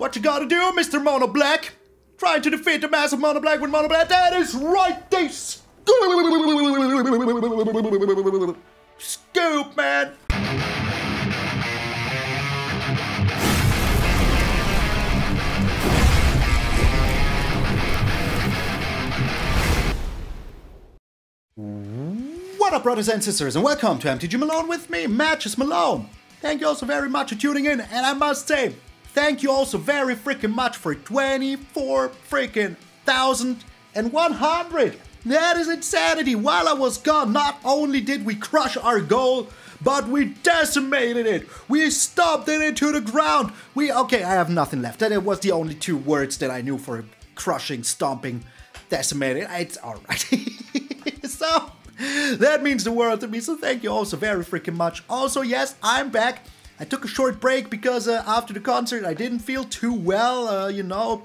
What you gotta do, Mr. Mono Black? Trying to defeat the massive Mono Black with Mono Black. That is right, they scoop, man. What up, brothers and sisters, and welcome to MTG Malone with me, Matches Malone. Thank you all so very much for tuning in, and I must say, thank you also very freaking much for 24 freaking thousand and 100. That is insanity. While I was gone, not only did we crush our goal, but we decimated it. We stomped it into the ground. We okay, I have nothing left. That was the only two words that I knew for crushing, stomping, decimated. It's alright. so that means the world to me. So thank you also very freaking much. Also, yes, I'm back. I took a short break because uh, after the concert I didn't feel too well, uh, you know.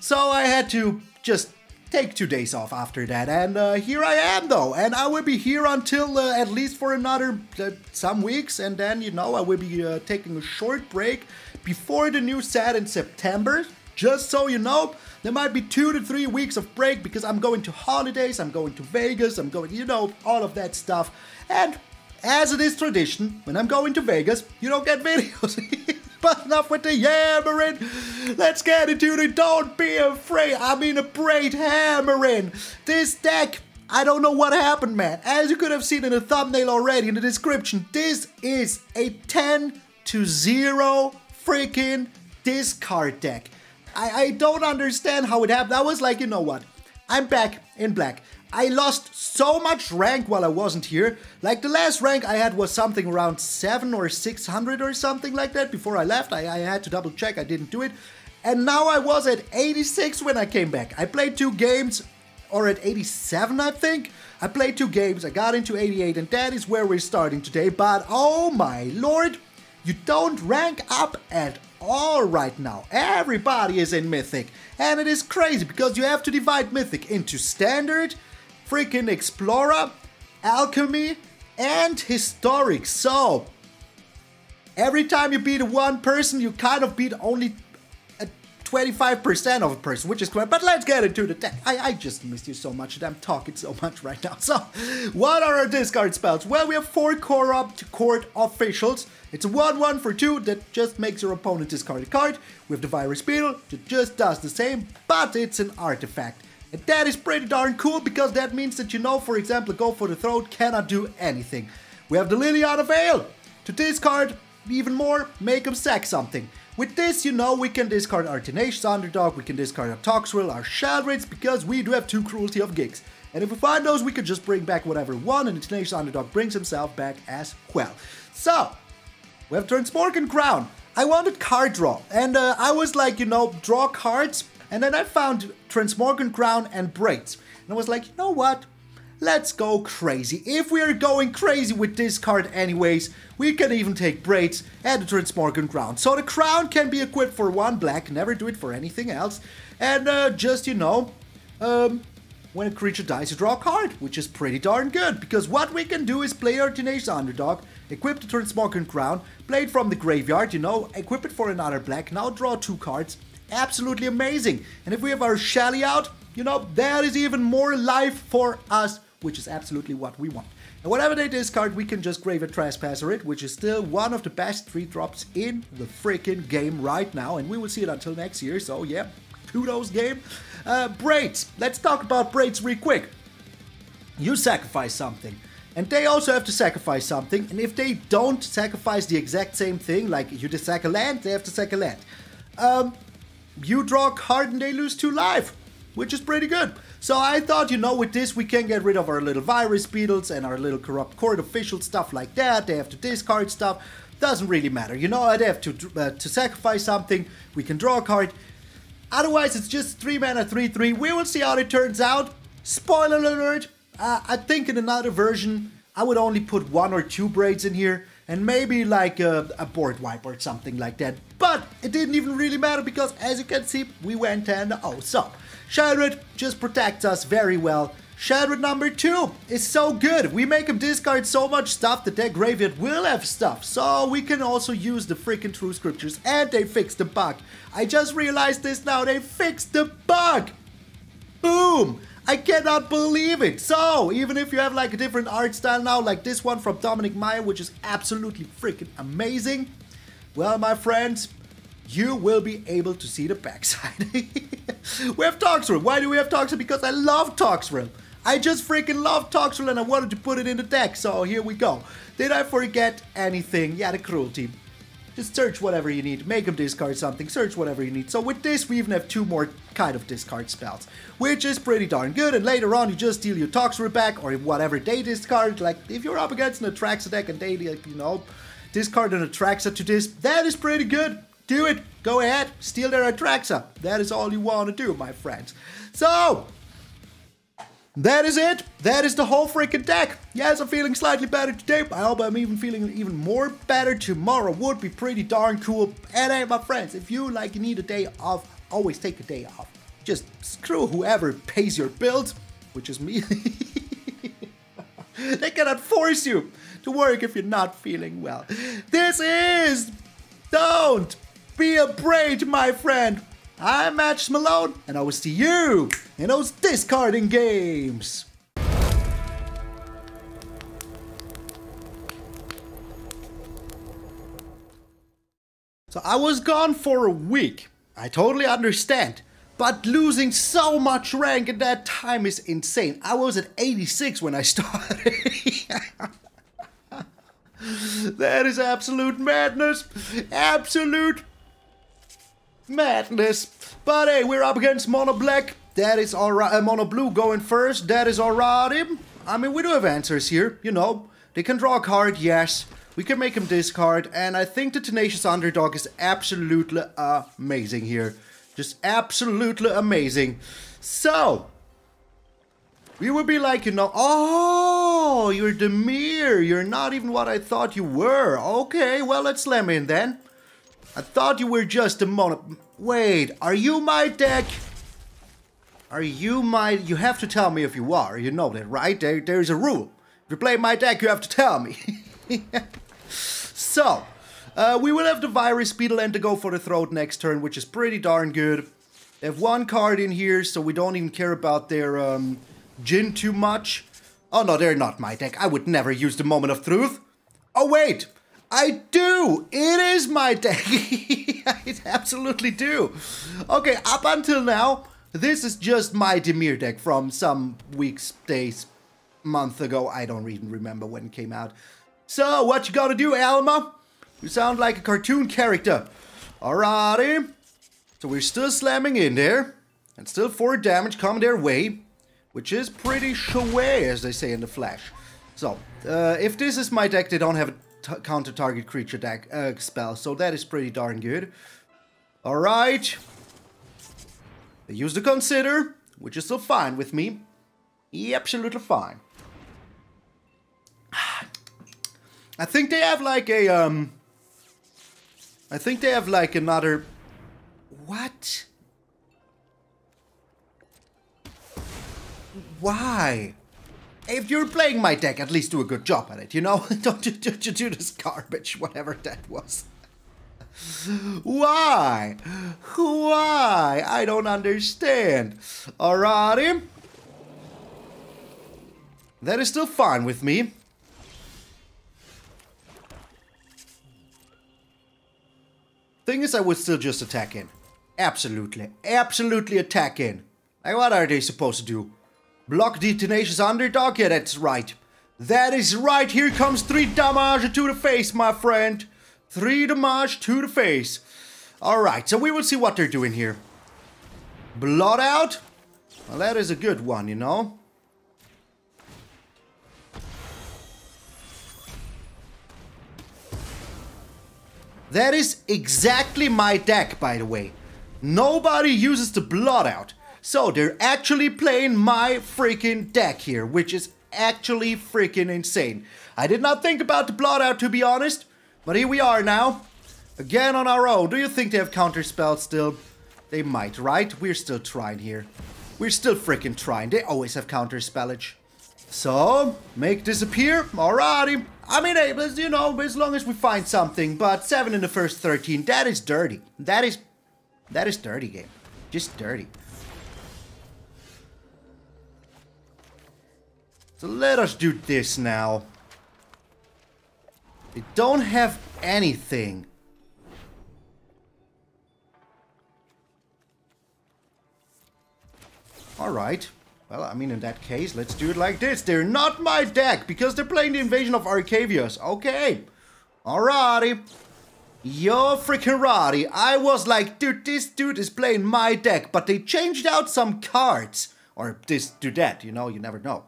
So I had to just take two days off after that. And uh, here I am though. And I will be here until uh, at least for another uh, some weeks. And then, you know, I will be uh, taking a short break before the new set in September. Just so you know, there might be two to three weeks of break because I'm going to holidays, I'm going to Vegas, I'm going, you know, all of that stuff. And as it is tradition, when I'm going to Vegas, you don't get videos. but enough with the yammering. Let's get into it. Don't be afraid. I mean, a great hammering. This deck. I don't know what happened, man. As you could have seen in the thumbnail already, in the description, this is a 10 to 0 freaking discard deck. I, I don't understand how it happened. I was like, you know what? I'm back in black. I lost so much rank while I wasn't here. Like the last rank I had was something around 7 or 600 or something like that before I left. I, I had to double check, I didn't do it. And now I was at 86 when I came back. I played two games, or at 87 I think. I played two games, I got into 88 and that is where we're starting today. But oh my lord, you don't rank up at all right now. Everybody is in Mythic. And it is crazy because you have to divide Mythic into Standard, freaking Explorer, Alchemy, and Historic. So, every time you beat one person, you kind of beat only 25% of a person, which is correct. But let's get into the deck. I, I just missed you so much and I'm talking so much right now. So, what are our discard spells? Well, we have four Corrupt Court Officials. It's a 1-1 for 2 that just makes your opponent discard a card. We have the Virus Beetle that just does the same, but it's an artifact. And that is pretty darn cool because that means that you know, for example, Go for the Throat cannot do anything. We have the Liliana Veil to discard even more, make him sack something. With this, you know, we can discard our Tenacious Underdog, we can discard our Toxrill, our Sheoldreds, because we do have two Cruelty of Gix. And if we find those, we can just bring back whatever one, and the Tenacious Underdog brings himself back as well. So, we have Transmogrant's Crown. I wanted card draw, and uh, I was like, you know, draw cards, and then I found Transmogrant's Crown and Braids. And I was like, you know what? Let's go crazy. If we are going crazy with this card anyways, we can even take Braids and the Transmogrant's Crown. So the Crown can be equipped for one black, never do it for anything else. And uh, just, you know, um, when a creature dies, you draw a card, which is pretty darn good. Because what we can do is play our Tenacious Underdog, equip the Transmogrant's Crown, play it from the graveyard, you know, equip it for another black, now draw two cards. Absolutely amazing. And if we have our Shelly out, you know, that is even more life for us which is absolutely what we want. And whatever they discard, we can just Graveyard Trespasser it, which is still one of the best 3 drops in the freaking game right now, and we will see it until next year, so yeah, kudos game. Uh, braids, let's talk about braids real quick. You sacrifice something, and they also have to sacrifice something, and if they don't sacrifice the exact same thing, like you just sack a land, they have to sack a land. Um, you draw a card and they lose two life, which is pretty good. So I thought, you know, with this we can get rid of our little virus beetles and our little corrupt court official stuff like that. They have to discard stuff. Doesn't really matter. You know, they have to uh, to sacrifice something. We can draw a card. Otherwise, it's just 3 mana 3 3. We will see how it turns out. Spoiler alert, uh, I think in another version, I would only put one or two braids in here and maybe like a, a, board wipe or something like that. But it didn't even really matter because as you can see, we went 10 oh. So, Sheoldred just protects us very well. Shadowed number two is so good. We make him discard so much stuff that their graveyard will have stuff. So we can also use the freaking true scriptures and they fixed the bug. I just realized this now. They fixed the bug. Boom. I cannot believe it. So, even if you have like a different art style now, like this one from Dominik Mayer, which is absolutely freaking amazing, well, my friends, you will be able to see the backside. we have Toxrill. Why do we have Toxrill? Because I love Toxrill. I just freaking love Toxrill and I wanted to put it in the deck, so here we go. Did I forget anything? Yeah, the cruelty. Just search whatever you need, make them discard something, search whatever you need. So with this, we even have two more kind of discard spells, which is pretty darn good. And later on, you just steal your Toxrill back or whatever they discard. Like, if you're up against an Atraxa deck and they, like, you know, discard an Atraxa to this, that is pretty good. Do it. Go ahead. Steal their Atraxa. That is all you want to do, my friends. So, that is it. That is the whole freaking deck. Yes, I'm feeling slightly better today. I hope I'm even feeling even more better tomorrow. Would be pretty darn cool. And hey, my friends, if you like you need a day off, always take a day off. Just screw whoever pays your bills, which is me. they cannot force you to work if you're not feeling well. This is Don't Be Afraid, my friend. I'm Match Malone, and I will see you in those discarding games. So I was gone for a week. I totally understand. But losing so much rank in that time is insane. I was at 86 when I started. that is absolute madness. Absolute madness. But hey, we're up against Mono Black. That is alright. Uh, Mono Blue going first. That is alright. I mean, we do have answers here. You know, they can draw a card, yes. We can make him discard. And I think the Tenacious Underdog is absolutely amazing here. Just absolutely amazing. So, we would be like, you know, oh, you're Dimir. You're not even what I thought you were. Okay, well, let's slam in then. I thought you were just a mono... Wait, are you my deck? Are you my... You have to tell me if you are. You know that, right? There, there's a rule. If you play my deck, you have to tell me. so, uh, we will have the Virus Beetle and to go for the Throat next turn, which is pretty darn good. They have one card in here, so we don't even care about their um, Jin too much. Oh no, they're not my deck. I would never use the Moment of Truth. Oh wait! I do! It is my deck! I absolutely do! Okay, up until now, this is just my Dimir deck from some weeks, days, month ago. I don't even remember when it came out. So, what you gotta do, Alma? You sound like a cartoon character. Alrighty. So we're still slamming in there. And still 4 damage coming their way. Which is pretty shaway, as they say in the Flash. So, uh, if this is my deck, they don't have counter target creature deck uh, spell, so that is pretty darn good. Alright. They use the consider, which is still fine with me. Absolutely fine. I think they have like a um I think they have like another what? Why? If you're playing my deck, at least do a good job at it, you know? Don't do, do, do this garbage, whatever that was. Why? Why? I don't understand. Alrighty. That is still fine with me. Thing is, I would still just attack in. Absolutely. Absolutely attack in. Like, what are they supposed to do? Block the tenacious underdog? Yeah, that's right. That is right. Here comes three damage to the face, my friend. Three damage to the face. Alright, so we will see what they're doing here. Blood out? Well, that is a good one, you know. That is exactly my deck, by the way. Nobody uses the blood out. So they're actually playing my freaking deck here, which is actually freaking insane. I did not think about the blood out to be honest, but here we are now. Again on our own. Do you think they have counter spells still? They might, right? We're still trying here. We're still freaking trying. They always have counter spellage. So, make disappear. Alrighty. I mean, hey, you know, as long as we find something. But 7 in the first 13, that is dirty. That is... That is dirty game. Just dirty. So let us do this now. They don't have anything. Alright. Well, I mean, in that case, let's do it like this. They're not my deck, because they're playing the Invasion of Arcavios. Okay. Alrighty. Yo freaking Roddy. I was like, dude, this dude is playing my deck, but they changed out some cards. Or this do that, you know, you never know.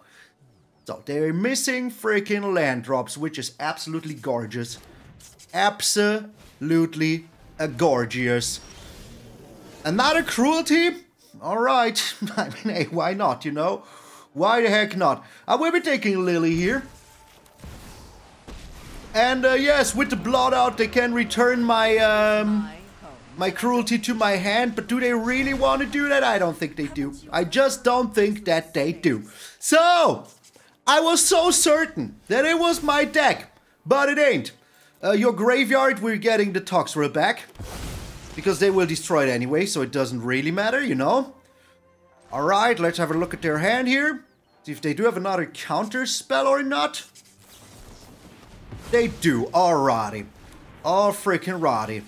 So they're missing freaking land drops, which is absolutely gorgeous. Absolutely gorgeous. Another cruelty? Alright. I mean, hey, why not, you know? Why the heck not? I will be taking Lily here. And uh, yes, with the blood out, they can return my um, my cruelty to my hand. But do they really want to do that? I don't think they do. I just don't think that they do. So, I was so certain that it was my deck, but it ain't. Uh, your graveyard, we're getting the Toxrill back. Because they will destroy it anyway, so it doesn't really matter, you know? Alright, let's have a look at their hand here. See if they do have another counter spell or not. They do. Alrighty. All freaking righty.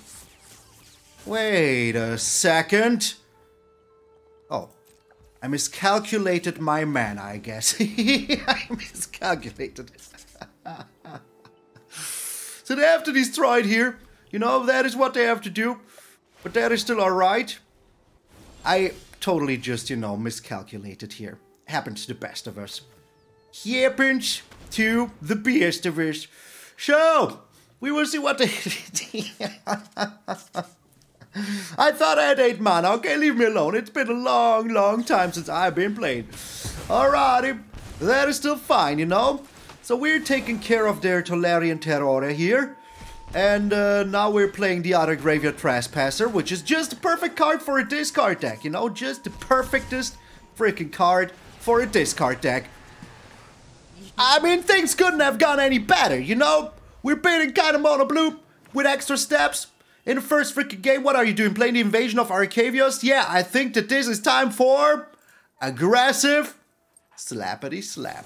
Wait a second. I miscalculated my mana, I guess. I miscalculated. so they have to destroy it here. You know, that is what they have to do. But that is still alright. I totally just, you know, miscalculated here. Happens to the best of us. Happens to the best of us. So, we will see what the... I thought I had 8 mana. Okay, leave me alone. It's been a long, long time since I've been playing. Alrighty. That is still fine, you know? So we're taking care of their Tolarian Terror here. And uh, now we're playing the other Graveyard Trespasser, which is just the perfect card for a discard deck, you know? Just the perfectest freaking card for a discard deck. I mean, things couldn't have gone any better, you know? We're beating kind of mono blue with extra steps. In the first freaking game, what are you doing? Playing the Invasion of Arcavios? Yeah, I think that this is time for aggressive slappity slap.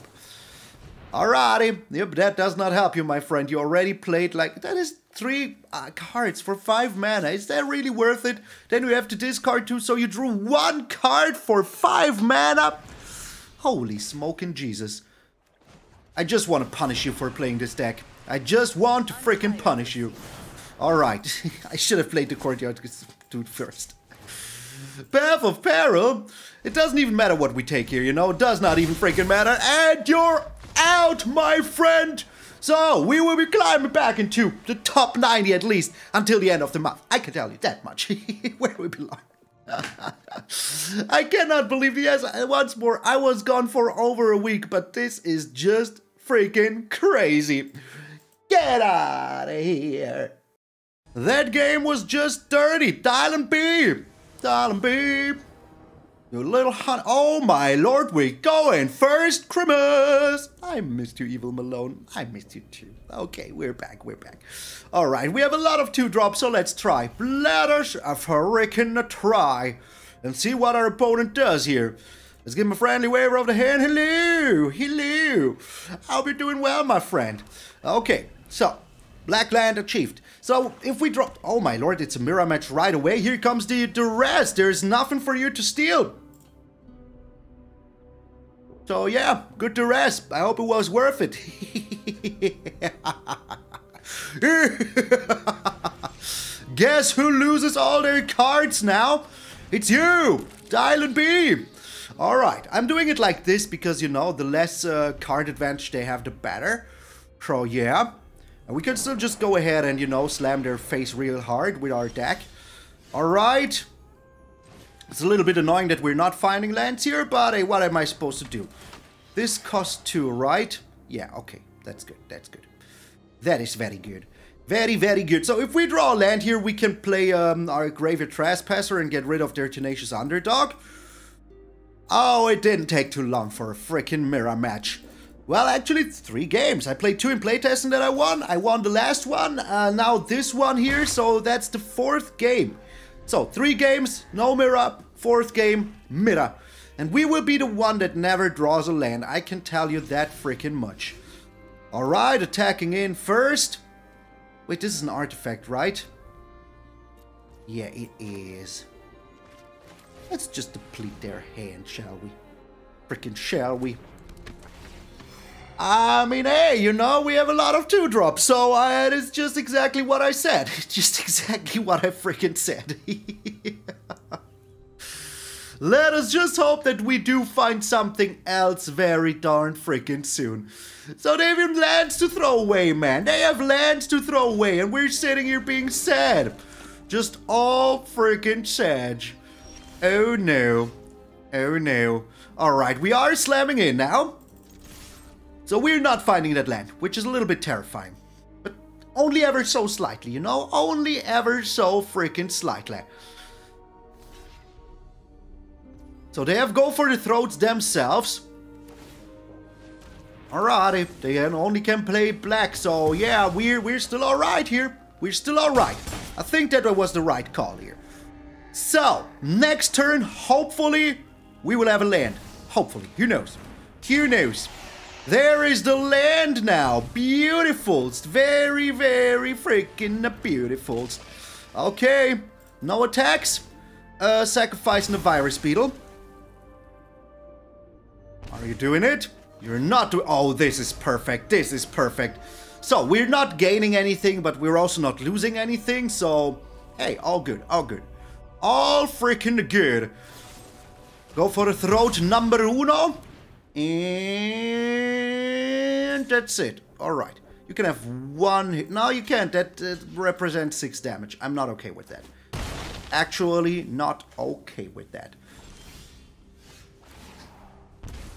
Alrighty, yep, that does not help you, my friend. You already played like, that is three uh, cards for five mana. Is that really worth it? Then you have to discard two, so you drew one card for five mana? Holy smoking Jesus. I just want to punish you for playing this deck. I just want to freaking punish you. Alright, I should have played the courtyard dude first. Path of Peril? It doesn't even matter what we take here, you know? It does not even freaking matter. And you're out, my friend! So, we will be climbing back into the top 90 at least until the end of the month. I can tell you that much. Where we belong. I cannot believe yes, once more, I was gone for over a week, but this is just freaking crazy. Get out of here. That game was just dirty. Dial and beep. Dial and beep. You little hunt. Oh my lord, we're going first Christmas. I missed you, Evil Malone. I missed you too. Okay, we're back, we're back. Alright, we have a lot of two drops, so let's try. Let us a freaking try. And see what our opponent does here. Let's give him a friendly wave of the hand. Hello, hello. I'll be doing well, my friend. Okay, so Black Land achieved. So if we drop... Oh my lord, it's a mirror match right away. Here comes the duress. There's nothing for you to steal. So yeah, good duress. I hope it was worth it. Guess who loses all their cards now? It's you, Dylan B. Alright, I'm doing it like this because, you know, the less uh, card advantage they have, the better. So yeah, and we can still just go ahead and, you know, slam their face real hard with our deck. Alright. It's a little bit annoying that we're not finding lands here, but hey, what am I supposed to do? This costs two, right? Yeah, okay. That's good. That's good. That is very good. Very, very good. So if we draw a land here, we can play um, our Graveyard Trespasser and get rid of their Tenacious Underdog. Oh, it didn't take too long for a freaking mirror match. Well, actually, it's three games. I played two in playtest and then I won. I won the last one, uh, now this one here, so that's the fourth game. So, three games, no mirror, fourth game, mirror. And we will be the one that never draws a land, I can tell you that freaking much. Alright, attacking in first. Wait, this is an artifact, right? Yeah, it is. Let's just deplete their hand, shall we? Freaking shall we? I mean, hey, you know, we have a lot of two drops, so uh, it's just exactly what I said. just exactly what I freaking said. Let us just hope that we do find something else very darn freaking soon. So they have lands to throw away, man. They have lands to throw away, and we're sitting here being sad. Just all freaking sad. Oh no. Oh no. Alright, we are slamming in now. So we're not finding that land, which is a little bit terrifying. But only ever so slightly, you know? Only ever so freaking slightly. So they have go for the throats themselves. Alrighty, they only can play black, so yeah, we're we're still alright here. We're still alright. I think that was the right call here. So, next turn, hopefully, we will have a land. Hopefully, who knows? Who knows? There is the land now. Beautiful. It's very, very freaking beautiful. Okay, no attacks. Uh, sacrificing the virus beetle. Are you doing it? You're not doing- Oh, this is perfect. This is perfect. So, we're not gaining anything, but we're also not losing anything, so... Hey, all good, all good. All freaking good. Go for the throat number uno. And that's it. Alright. You can have one hit. No, you can't. That uh, represents six damage. I'm not okay with that. Actually, not okay with that.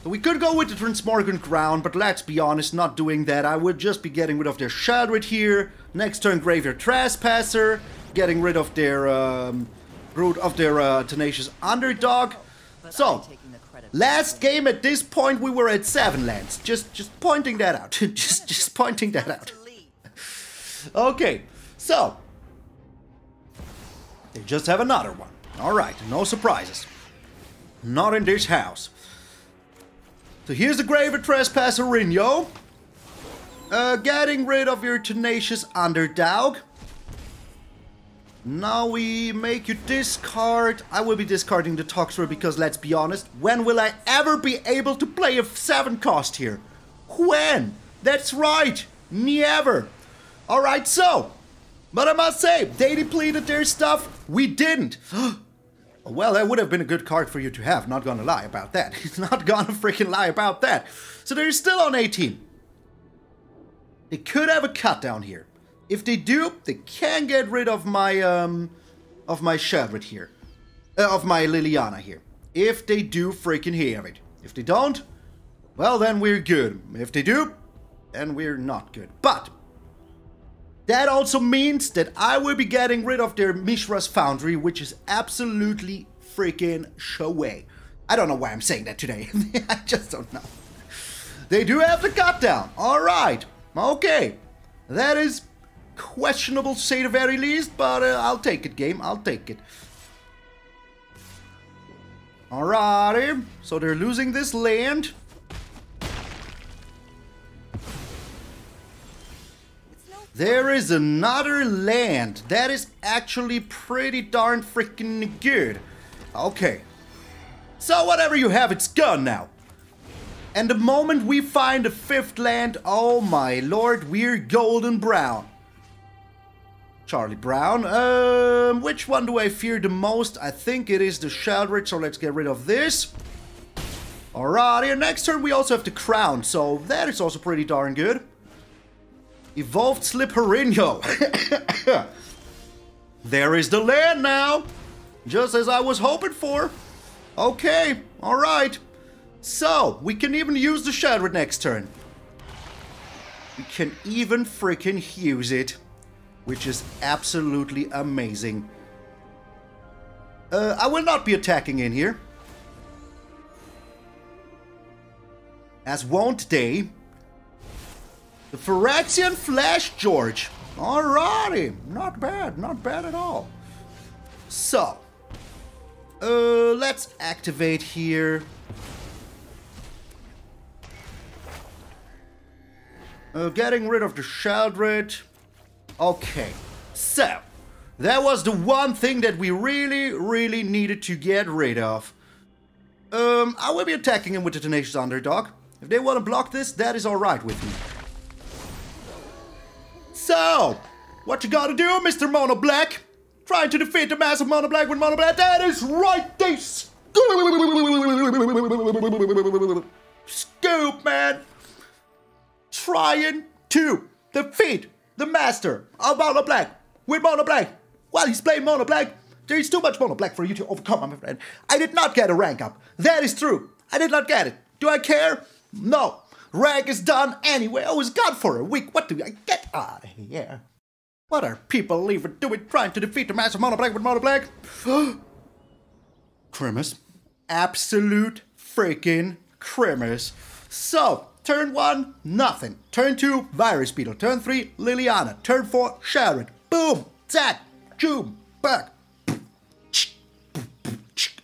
So we could go with the Transmogrant's Crown, but let's be honest, not doing that. I would just be getting rid of their Sheoldred here. Next turn, Graveyard Trespasser. Getting rid of their, um, root of their uh, Tenacious Underdog. So, last game at this point we were at seven lands. Just, just pointing that out. just, just pointing that out. okay, so they just have another one. All right, no surprises. Not in this house. So here's the Graveyard Trespasser Rinyo. Uh, getting rid of your Tenacious Underdog. Now we make you discard. I will be discarding the Toxer because let's be honest, when will I ever be able to play a 7 cost here? When? That's right, never. Alright, so, but I must say, they depleted their stuff, we didn't. well, that would have been a good card for you to have, not gonna lie about that. not gonna freaking lie about that. So they're still on 18. They could have a cut down here. If they do, they can get rid of my, um, of my Sheoldred here. Uh, of my Liliana here. If they do freaking have it. If they don't, well then we're good. If they do, then we're not good. But, that also means that I will be getting rid of their Mishra's Foundry, which is absolutely freaking showay. I don't know why I'm saying that today. I just don't know. They do have the cut down. Alright. Okay. That is questionable say the very least, but uh, I'll take it, game. I'll take it. Alrighty. So they're losing this land. There is another land. That is actually pretty darn freaking good. Okay. So whatever you have, it's gone now. And the moment we find a fifth land, oh my lord, we're golden brown. Charlie Brown. Um, which one do I fear the most? I think it is the Sheoldred, so let's get rid of this. Alrighty, next turn we also have the Crown, so that is also pretty darn good. Evolved Slipperino. there is the land now. Just as I was hoping for. Okay, alright. So, we can even use the Sheoldred next turn. We can even freaking use it. Which is absolutely amazing. Uh, I will not be attacking in here. as won't they. The Phyrexian Fleshgorger. Alrighty, not bad, not bad at all. So, uh, let's activate here. Uh, getting rid of the Sheldred. Okay, so that was the one thing that we really, really needed to get rid of. Um, I will be attacking him with the Tenacious Underdog. If they want to block this, that is alright with me. So, what you gotta do, Mr. Mono Black? Trying to defeat the massive Mono Black with Mono Black? That is right, they scoop, man! Trying to defeat the master of Mono Black with Mono Black while he's playing Mono Black. There is too much Mono Black for you to overcome, my friend. I did not get a rank up. That is true. I did not get it. Do I care? No. Rank is done anyway. Oh, I was gone for a week. What do I get out of here? What are people even doing trying to defeat the massive Mono Black with Mono Black? Grimace. Absolute freaking Grimace. So, turn one, nothing. Turn two, Virus Beetle. Turn three, Liliana. Turn four, Sharon. Boom, zack, boom, back.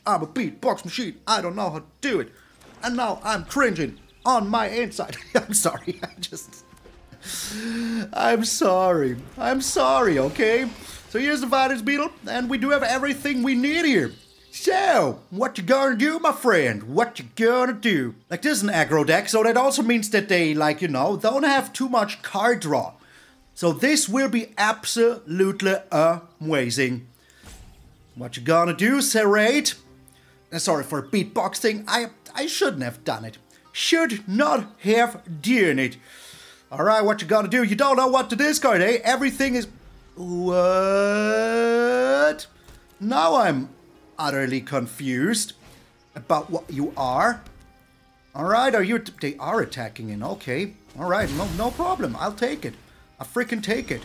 I'm a beatbox machine. I don't know how to do it. And now I'm cringing on my inside. I'm sorry. I just. I'm sorry. I'm sorry, okay? So here's the Virus Beetle, and we do have everything we need here. So, what you gonna do, my friend? What you gonna do? Like, this is an aggro deck, so that also means that they, like, you know, don't have too much card draw. So this will be absolutely amazing. What you gonna do, Serrate? Uh, sorry for beatboxing, I, I shouldn't have done it. Should not have done it. Alright, what you gonna do? You don't know what to discard, eh? Everything is... What? Now I'm utterly confused about what you are. Alright, are you... They are attacking in, okay. Alright, no, no problem, I'll take it. I'll freaking take it.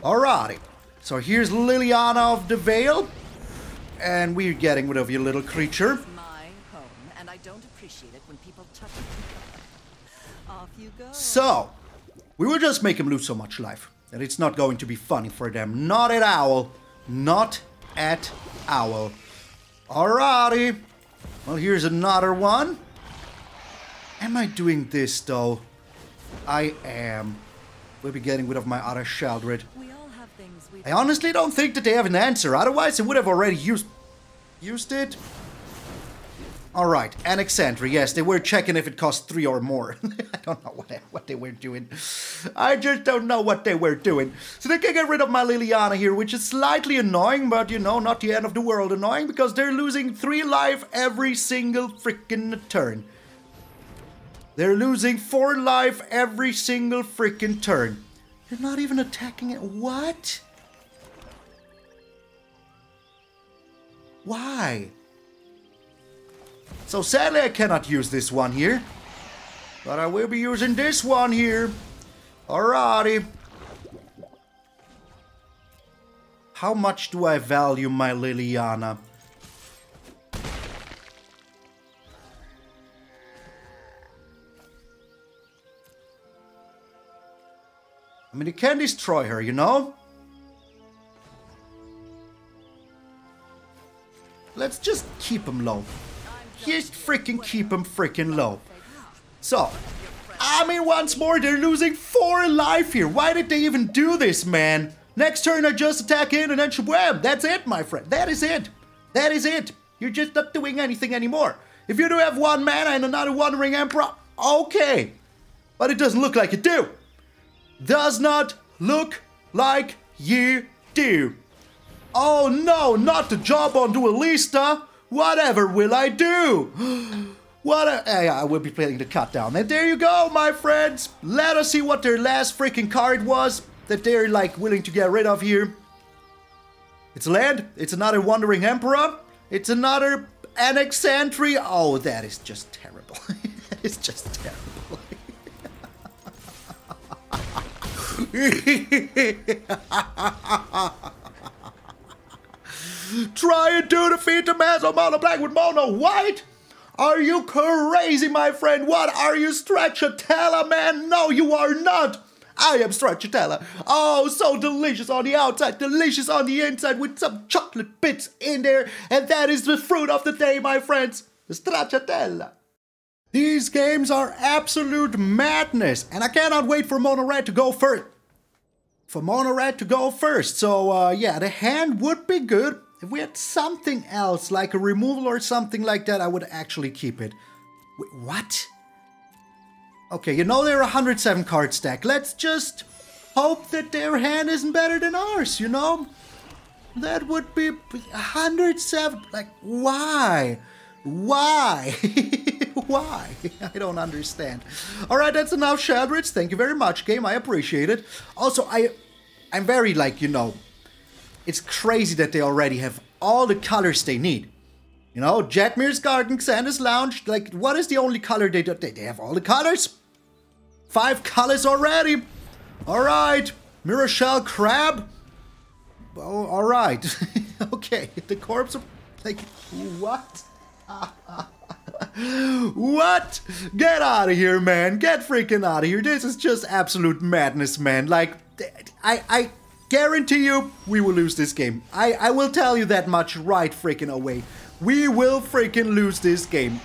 Alrighty. So here's Liliana of the Veil. And we're getting rid of your little creature. my home, and I don't appreciate it when people touch it. Off you go. So, we will just make him lose so much life that it's not going to be funny for them. Not at Owl. Not at Owl. Alrighty. Well, here's another one. Am I doing this, though? I am. We'll be getting rid of my other Sheldred. We all have things we I honestly don't think that they have an answer. Otherwise, they would have already used used it. All right, and Annex Sentry. Yes, they were checking if it cost three or more. I don't know what they, what they were doing. I just don't know what they were doing. So they can get rid of my Liliana here, which is slightly annoying, but you know, not the end of the world annoying because they're losing three life every single freaking turn. They're losing four life every single freaking turn. You're not even attacking it. What? Why? So sadly I cannot use this one here. But I will be using this one here. Alrighty. How much do I value my Liliana? I mean, you can destroy her, you know? Let's just keep him low. Just freaking keep him freaking low. So, I mean, once more, they're losing four life here. Why did they even do this, man? Next turn, I just attack in and then shabam. That's it, my friend. That is it. That is it. You're just not doing anything anymore. If you do have one mana and another Wandering Emperor, okay. But it doesn't look like you do. Does not look like you do. Oh no, not the job on Duelista. Whatever will I do? What a, hey, I will be playing the cut down. And there you go, my friends. Let us see what their last freaking card was that they're like willing to get rid of here. It's land. It's another Wandering Emperor. It's another Annex Sentry. Oh, that is just terrible. it's just terrible. Try and do defeat the mass of Mono Black with Mono White? Are you crazy, my friend? What are you, Stracciatella, man? No, you are not. I am Stracciatella. Oh, so delicious on the outside, delicious on the inside with some chocolate bits in there. And that is the fruit of the day, my friends. Stracciatella. These games are absolute madness, and I cannot wait for Mono Red to go first. For Mono Red to go first. So, uh, yeah, the hand would be good. If we had something else, like a removal or something like that, I would actually keep it. Wait, what? Okay, you know they're a 107 card stack. Let's just hope that their hand isn't better than ours, you know? That would be 107. Like, why? Why? Why? I don't understand. All right, that's enough, Sheldritch. Thank you very much, game. I appreciate it. Also, I, I'm very like you know, it's crazy that they already have all the colors they need. You know, Jetmir's Garden, Xander's Lounge. Like, what is the only color they do? They, they have all the colors. Five colors already. All right. Mirror Shell Crab. Oh, all right. okay. The corpse of... Like, what? what? Get out of here, man. Get freaking out of here. This is just absolute madness, man. Like, I, I guarantee you we will lose this game. I, I will tell you that much right freaking away. We will freaking lose this game.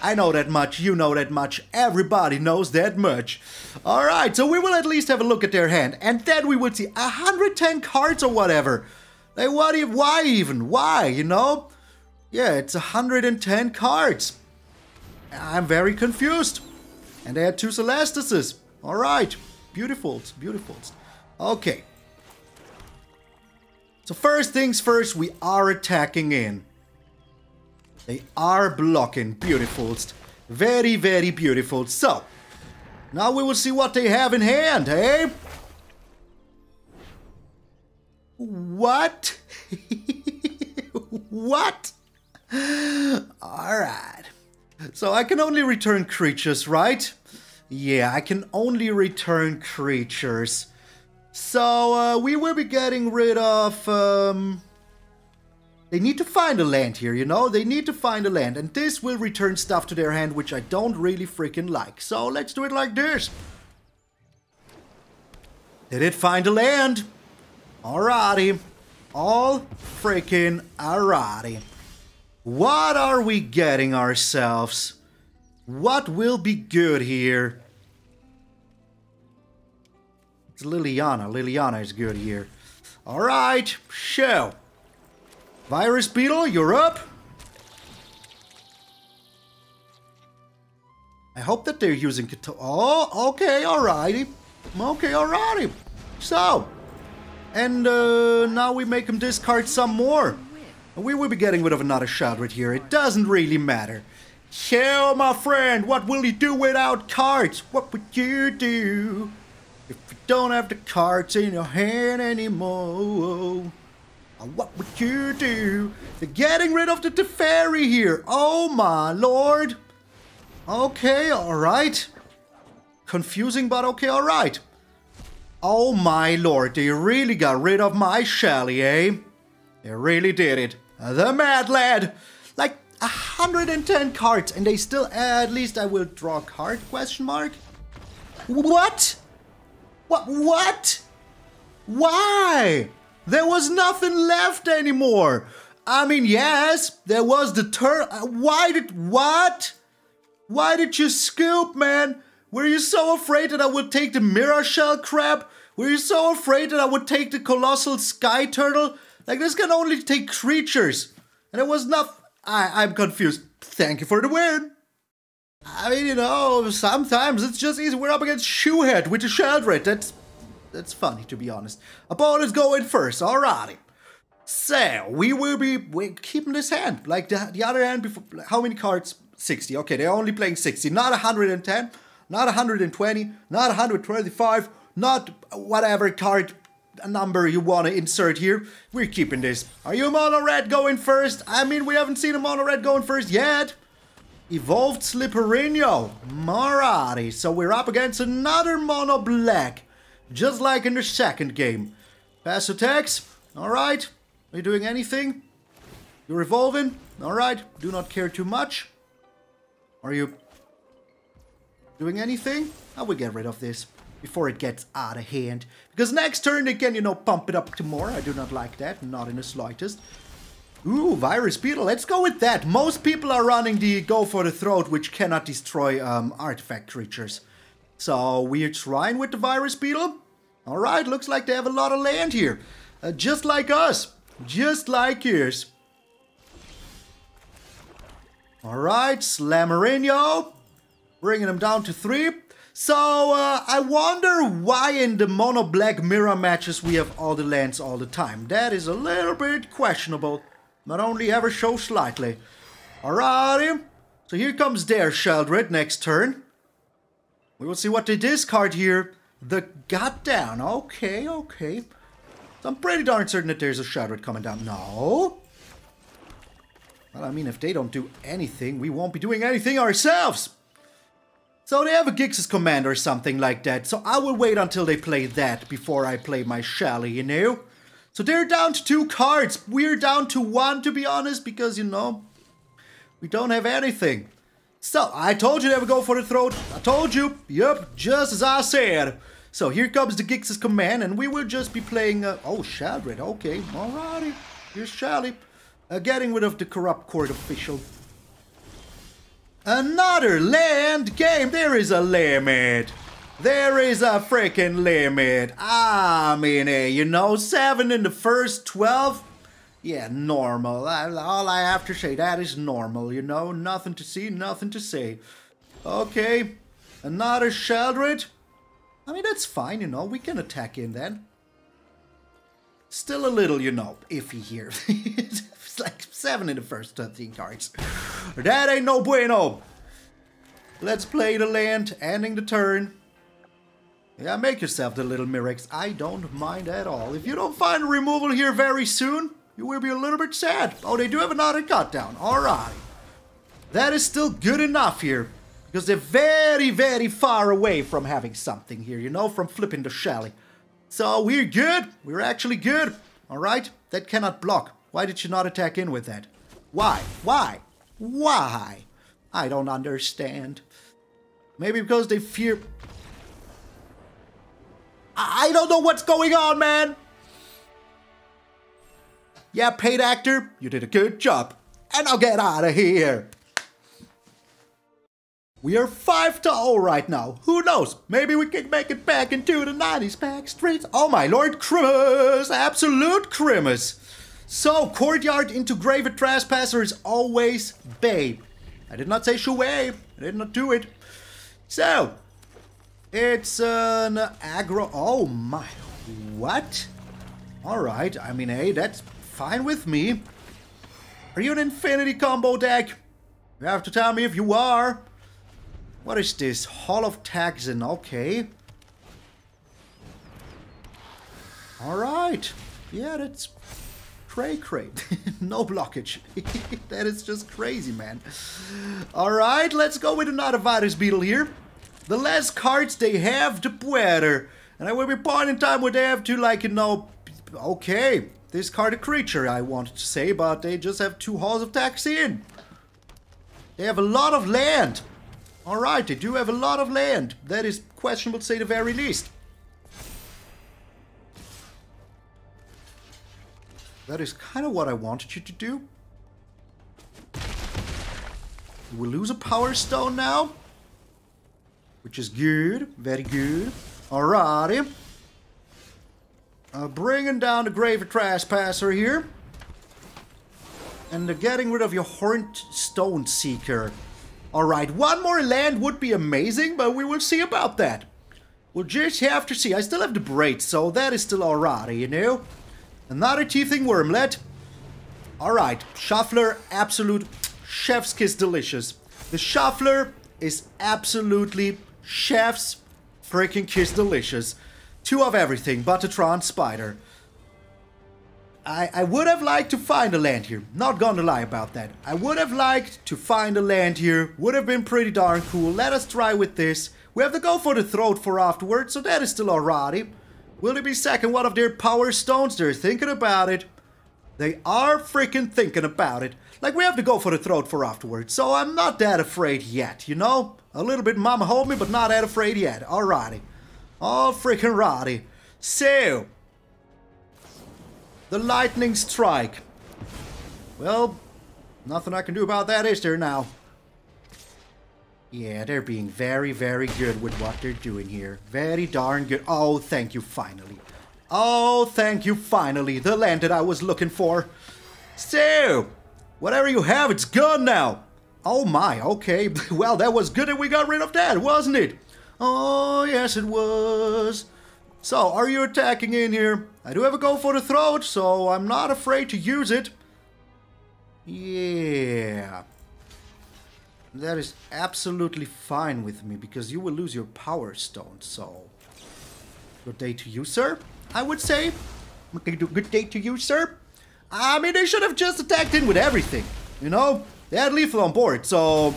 I know that much, you know that much, everybody knows that much. Alright, so we will at least have a look at their hand, and then we will see 110 cards or whatever. Like, what, why even? Why, you know? Yeah, it's 110 cards. I'm very confused. And they had two Celestises. Alright, beautiful, beautiful. Okay. So first things first, we are attacking in. They are blocking. Beautiful. Very, very beautiful. So, now we will see what they have in hand, eh? What? what? Alright. So I can only return creatures, right? Yeah, I can only return creatures. So uh, we will be getting rid of... Um, they need to find a land here, you know? They need to find a land. And this will return stuff to their hand, which I don't really freaking like. So let's do it like this. Did it find a land? Alrighty. All freaking alrighty. What are we getting ourselves? What will be good here? It's Liliana. Liliana is good here. Alright, show. Virus Beetle, you're up. I hope that they're using... Oh, okay, alrighty. Okay, alrighty. So, and uh, now we make him discard some more. We will be getting rid of another shot right here. It doesn't really matter. So, my friend, what will you do without cards? What would you do if you don't have the cards in your hand anymore? What would you do? They're getting rid of the Teferi here. Oh my lord. Okay, alright. Confusing, but okay, alright. Oh my lord, they really got rid of my Shelly, eh? They really did it. The Mad Lad! Like, 110 cards, and they still, uh, at least I will draw a card, question mark? What? What? What? Why? There was nothing left anymore. I mean, yes, there was the turn. Uh, why did what? Why did you scoop, man? Were you so afraid that I would take the mirror shell crab? Were you so afraid that I would take the colossal sky turtle? Like this can only take creatures, and it was not. I I'm confused. Thank you for the win. I mean, you know, sometimes it's just easy. We're up against Shoehead with the Sheldritch. That's that's funny, to be honest. Opponent's going first, alrighty. So, we will be keeping this hand. Like the, the other hand, before, how many cards? 60. Okay, they're only playing 60. Not 110, not 120, not 125, not whatever card number you want to insert here. We're keeping this. Are you mono red going first? I mean, we haven't seen a mono red going first yet. Evolved Slipperino. Alrighty, so we're up against another mono black. Just like in the second game. Pass attacks. Alright. Are you doing anything? You're evolving. Alright. Do not care too much. Are you doing anything? I will get rid of this before it gets out of hand. Because next turn can, you know, pump it up to more. I do not like that, not in the slightest. Ooh, Virus Beetle, let's go with that. Most people are running the Go for the Throat, which cannot destroy um, artifact creatures. So we're trying with the Virus Beetle. Alright, looks like they have a lot of land here. Uh, just like us. Just like yours. Alright, Slamarino. Bringing them down to three. So, uh, I wonder why in the mono black mirror matches we have all the lands all the time. That is a little bit questionable, but only ever show slightly. Alrighty, so here comes their Sheoldred next turn. We will see what they discard here. The down. Okay, okay. So I'm pretty darn certain that there's a Sheoldred coming down. No. Well, I mean, if they don't do anything, we won't be doing anything ourselves. So they have a Gix's command or something like that. So I will wait until they play that before I play my Shelly, you know? So they're down to two cards. We're down to one, to be honest, because, you know, we don't have anything. So, I told you they would go for the throat. I told you. Yep, just as I said. So here comes the Gix's command, and we will just be playing... Uh, oh, Sheoldred. Okay, alrighty. Here's Shelly. Uh, getting rid of the corrupt court official. Another land game. There is a limit. There is a freaking limit. I mean, eh, you know, seven in the first 12. Yeah, normal. all I have to say, that is normal, you know? Nothing to see, nothing to say. Okay, another Sheoldred. I mean, that's fine, you know, we can attack in then. Still a little, you know, iffy here. it's like 7 in the first 13 cards. That ain't no bueno. Let's play the land, ending the turn. Yeah, make yourself the little Mirrex. I don't mind at all. If you don't find removal here very soon, you will be a little bit sad. Oh, they do have another cut down. Alright. That is still good enough here. Because they're very, very far away from having something here, you know, from flipping the Shelly. So we're good. We're actually good. Alright? That cannot block. Why did you not attack in with that? Why? Why? Why? I don't understand. Maybe because they fear... I don't know what's going on, man! Yeah, paid actor, you did a good job. And I'll get out of here. We are 5 to 0 right now. Who knows? Maybe we can make it back into the 90s back streets. Oh my lord, Crimus! Absolute Crimus! So, Courtyard into Graven Trespasser is always Babe. I did not say Shuei. I did not do it. So, it's an aggro... Oh my... What? Alright, I mean, hey, that's fine with me. Are you an infinity combo deck? You have to tell me if you are. What is this? Hall of Tagsin, okay. Alright. Yeah, that's cray cray. no blockage. that is just crazy, man. Alright, let's go with another Virus Beetle here. The less cards they have, the better. And there will be point in time where they have to, like, you know, okay, discard a creature, I wanted to say, but they just have two Halls of Tagsin. They have a lot of land. Alright, they do have a lot of land. That is questionable to say the very least. That is kind of what I wanted you to do. We lose a Power Stone now. Which is good. Very good. Alrighty. Uh, bringing down the Grave Trespasser here. And getting rid of your Horned Stone Seeker. Alright, one more land would be amazing, but we will see about that. We'll just have to see. I still have the Braid, so that is still alright, you know? Another Teething wormlet. Alright, Shuffler, absolute chef's kiss delicious. The Shuffler is absolutely chef's freaking kiss delicious. Two of everything, Buttertron, Spider. I, I would have liked to find a land here. Not gonna lie about that. I would have liked to find a land here. Would have been pretty darn cool. Let us try with this. We have to go for the throat for afterwards, so that is still alrighty. Will it be second one of their power stones? They're thinking about it. They are freaking thinking about it. Like, we have to go for the throat for afterwards, so I'm not that afraid yet, you know? A little bit mama hold me, but not that afraid yet. Alrighty. All freaking righty. So, the lightning strike. Well, nothing I can do about that, is there now? Yeah, they're being very, very good with what they're doing here. Very darn good. Oh, thank you, finally. Oh, thank you, finally. The land that I was looking for. So, whatever you have, it's gone now. Oh my, okay. Well, that was good that we got rid of that, wasn't it? Oh, yes, it was. So, are you attacking in here? I do have a go for the throat, so I'm not afraid to use it. Yeah. That is absolutely fine with me, because you will lose your power stone, so... Good day to you, sir, I would say. Good day to you, sir. I mean, they should have just attacked in with everything, you know? They had lethal on board, so...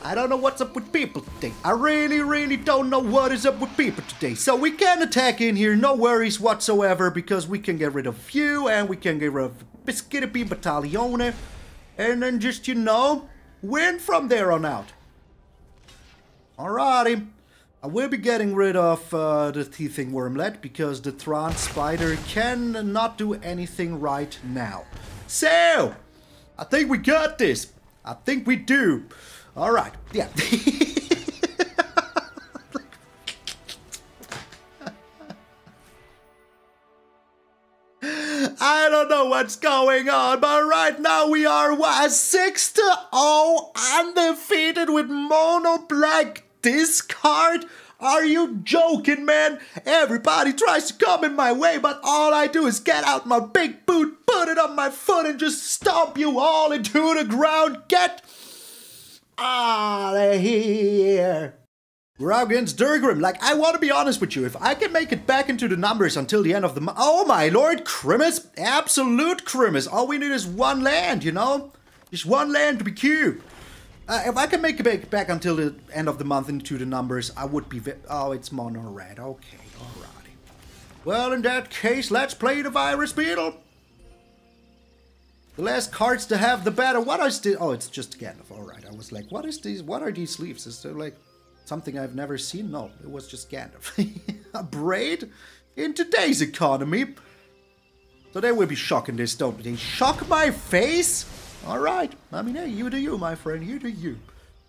I don't know what's up with people today. I really, really don't know what is up with people today. So we can attack in here, no worries whatsoever, because we can get rid of you, and we can get rid of Biscuitipi Battaglione, and then just, you know, win from there on out. Alrighty. I will be getting rid of uh, the teething wormlet because the Tron spider can not do anything right now. So, I think we got this. I think we do. Alright, yeah. I don't know what's going on, but right now we are what, 6 to 0 undefeated with mono black discard? Are you joking, man? Everybody tries to come in my way, but all I do is get out my big boot, put it on my foot, and just stomp you all into the ground. Get out of here. We're out against Durgrim. Like, I want to be honest with you. If I can make it back into the numbers until the end of the month. Oh, my lord, Crimus. Absolute Crimus. All we need is one land, you know? Just one land to be cute. Uh, if I can make it back until the end of the month into the numbers, I would be... Oh, it's mono red. Okay, alrighty. Well, in that case, let's play the Virus Beetle. The less cards to have, the better. What is this? Oh, it's just Gandalf. Alright, I was like, what is these? What are these leaves? Is there like something I've never seen? No, it was just Gandalf. A braid? In today's economy. So they will be shocking this, don't they? Shock my face? All right. I mean, hey, you do you, my friend. You do you.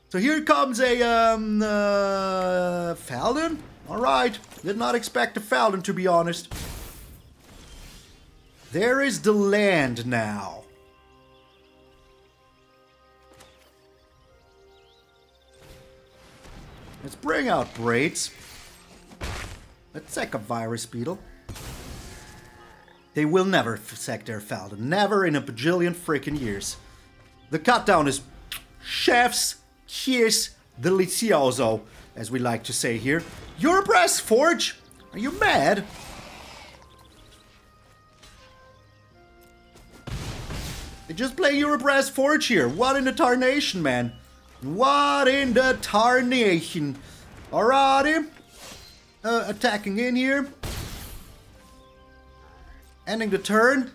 So here comes a um uh, Feldon. All right. Did not expect a Feldon, to be honest. There is the land now. Let's bring out braids. Let's take a virus beetle. They will never sack their Feldon. Never in a bajillion freaking years. The cut down is chef's kiss delicioso, as we like to say here. Urabrask's Forge? Are you mad? They just play Urabrask's Forge here. What in the tarnation, man? What in the tarnation? Alrighty. Uh, attacking in here. Ending the turn.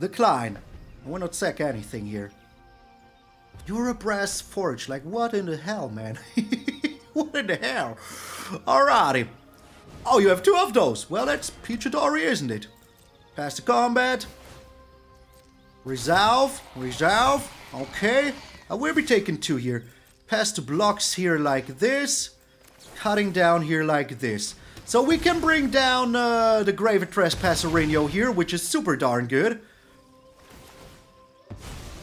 Decline. I will not sack anything here. Urabrask's Forge. Like, what in the hell, man? what in the hell? Alrighty. Oh, you have two of those. Well, that's Peachadori, isn't it? Pass the combat. Resolve. Resolve. Okay. I will be taking two here. Pass the blocks here like this. Cutting down here like this. So we can bring down uh, the Grave Trespasserino here, which is super darn good.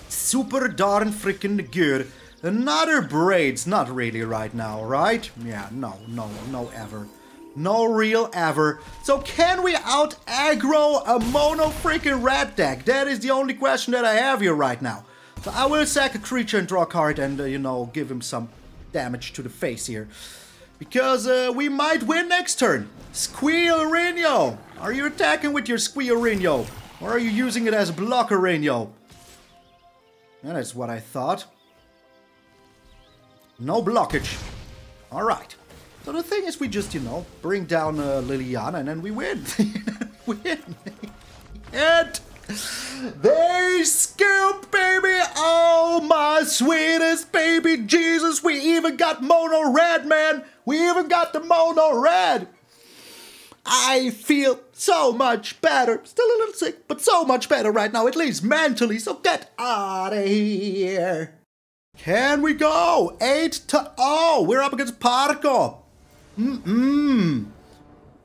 Super darn freaking good. Another braids, not really right now, right? Yeah, no, no, no ever. No real ever. So can we out aggro a mono freaking rat deck? That is the only question that I have here right now. So I will sack a creature and draw a card and, uh, you know, give him some damage to the face here. Because uh, we might win next turn. Squealerino! Are you attacking with your Squealerino? Or are you using it as a blockerino? That is what I thought. No blockage. Alright. So the thing is we just, you know, bring down uh, Liliana and then we win. win. And they scoop, baby! Oh, my sweetest baby Jesus! We even got mono red, man! We even got the mono red! I feel so much better. Still a little sick, but so much better right now, at least mentally. So get out of here. Can we go? 8 to oh, we're up against Parco. Mm-mm.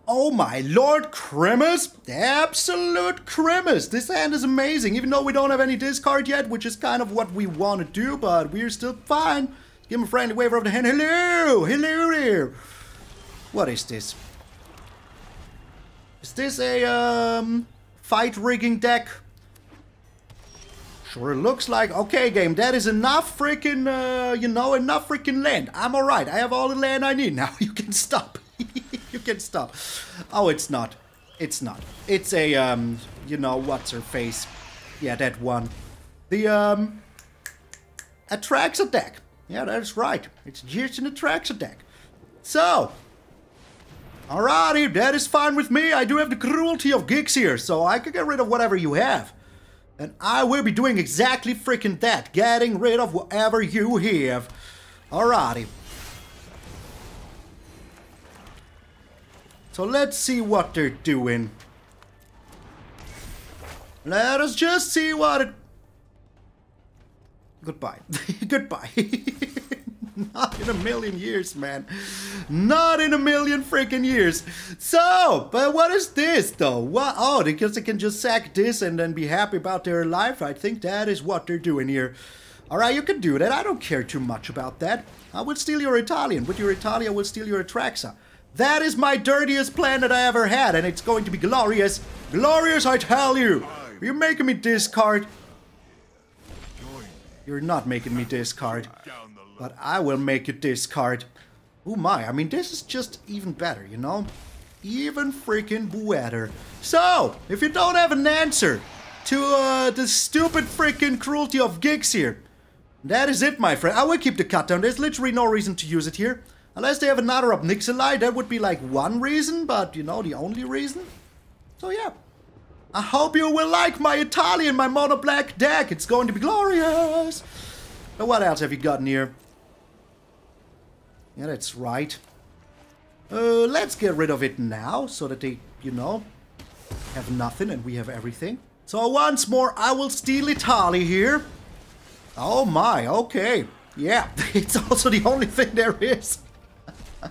Oh my lord, Krimis! Absolute Krimis! This hand is amazing, even though we don't have any discard yet, which is kind of what we want to do, but we're still fine. Give him a friendly wave of the hand. Hello! Hello! What is this? Is this a um, fight rigging deck? Sure looks like. Okay, game, that is enough freaking, uh, you know, enough freaking land. I'm alright. I have all the land I need now. You can stop. you can stop. Oh, it's not. It's not. It's a, um, you know, what's her face? Yeah, that one. The, um, Atraxa deck. Yeah, that's right. It's just an Atraxa deck. So, alrighty, that is fine with me. I do have the cruelty of Gix here, so I can get rid of whatever you have. And I will be doing exactly freaking that, getting rid of whatever you have. Alrighty. So let's see what they're doing. Let us just see what it... Goodbye. Goodbye. Not in a million years, man. Not in a million freaking years. So, but what is this though? What? Oh, because they can just sack this and then be happy about their life. I think that is what they're doing here. Alright, you can do that. I don't care too much about that. I would steal your Italian. With your Italia, I would steal your Atraxa. That is my dirtiest plan that I ever had, and it's going to be glorious. Glorious, I tell you. You're you making me discard? You're not making me discard. But I will make you discard. Oh my, I mean, this is just even better, you know? Even freaking better. So, if you don't have an answer to uh, the stupid freaking cruelty of Gix here, that is it, my friend. I will keep the cut down. There's literally no reason to use it here. Unless they have another Obnixilae, that would be like one reason, but you know, the only reason. So yeah. I hope you will like my Italian, my mono black deck. It's going to be glorious. But what else have you gotten here? Yeah, that's right. Uh, let's get rid of it now, so that they, you know, have nothing and we have everything. So once more, I will steal Italy here. Oh my, okay. Yeah, it's also the only thing there is.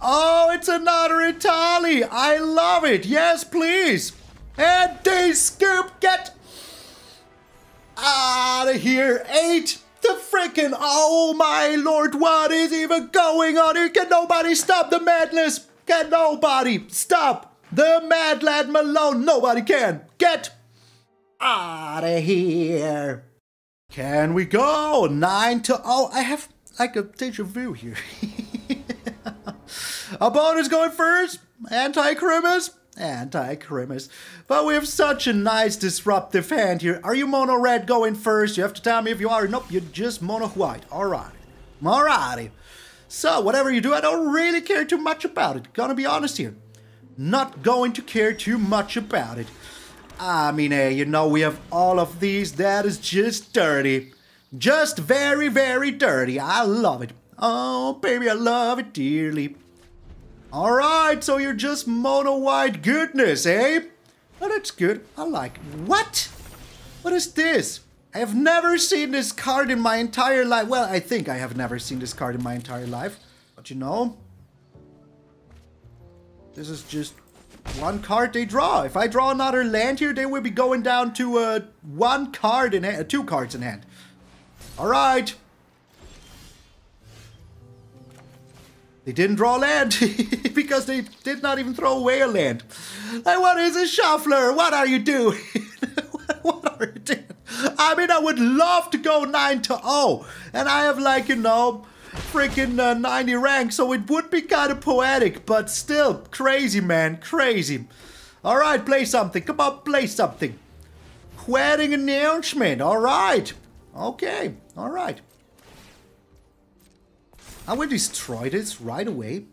oh, it's another Italy. I love it. Yes, please. And they scoop, get out of here. Eight the freaking, oh my lord, what is even going on here? Can nobody stop the madness? Can nobody stop the mad lad Malone? Nobody can. Get out of here. Can we go? Nine to, oh, I have like a deja vu here. Opponent's going first. Anti-Krimis. Anti-Krimis. But we have such a nice disruptive hand here. Are you mono red going first? You have to tell me if you are. Nope, you're just mono white. Alright. Alrighty. So, whatever you do, I don't really care too much about it. Gonna be honest here. Not going to care too much about it. I mean, hey, you know, we have all of these. That is just dirty. Just very, very dirty. I love it. Oh, baby, I love it dearly. Alright, so you're just mono white goodness, eh? Oh, that's good. I like it. What? What is this? I have never seen this card in my entire life. Well, I think I have never seen this card in my entire life. But you know, this is just one card they draw. If I draw another land here, they will be going down to uh, one card in hand, two cards in hand. All right. They didn't draw land because they did not even throw away a land. Like, what is a shuffler? What are you doing? what are you doing? I mean, I would love to go 9 to 0. And I have, like, you know, freaking uh, 90 rank. So it would be kind of poetic. But still, crazy, man. Crazy. All right, play something. Come on, play something. Wedding announcement. All right. Okay. All right. I will destroy this right away.